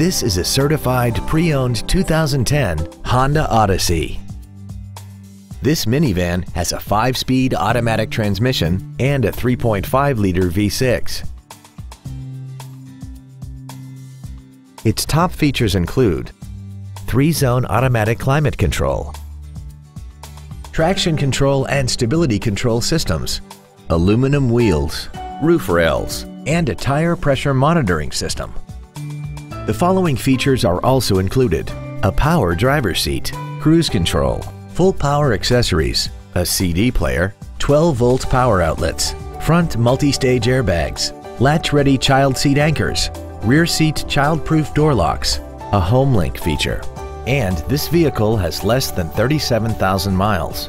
This is a certified pre-owned 2010 Honda Odyssey. This minivan has a 5-speed automatic transmission and a 3.5-liter V6. Its top features include 3-zone automatic climate control, traction control and stability control systems, aluminum wheels, roof rails, and a tire pressure monitoring system. The following features are also included. A power driver seat, cruise control, full power accessories, a CD player, 12 volt power outlets, front multi-stage airbags, latch-ready child seat anchors, rear seat child-proof door locks, a HomeLink feature, and this vehicle has less than 37,000 miles.